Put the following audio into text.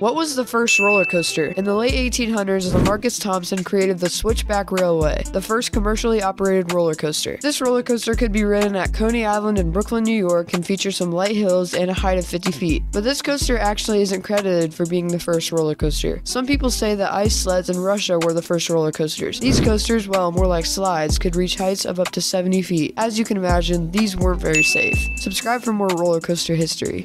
What was the first roller coaster? In the late 1800s, Marcus Thompson created the Switchback Railway, the first commercially operated roller coaster. This roller coaster could be ridden at Coney Island in Brooklyn, New York, and feature some light hills and a height of 50 feet. But this coaster actually isn't credited for being the first roller coaster. Some people say that ice sleds in Russia were the first roller coasters. These coasters, while more like slides, could reach heights of up to 70 feet. As you can imagine, these weren't very safe. Subscribe for more roller coaster history.